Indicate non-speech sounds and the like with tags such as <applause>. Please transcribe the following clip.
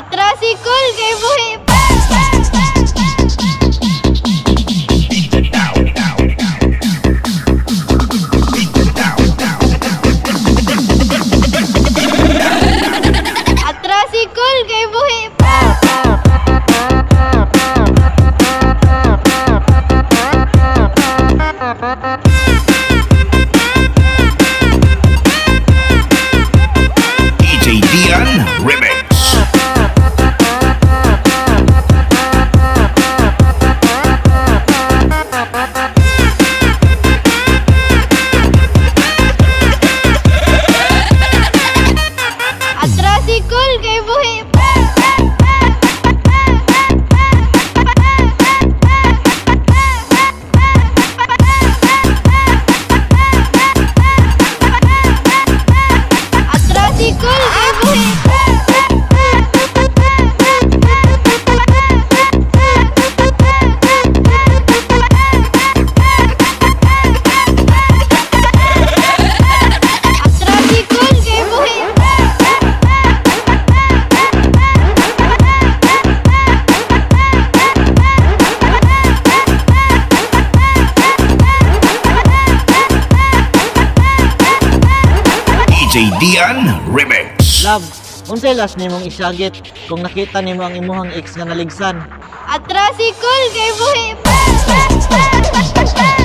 Atrasikul kay buhi DJ Dian Remix. Love, unsay last nimong isagit kung nakita nimo ang imuhang ex nga naligsan? Atrasikul kay buhi <laughs>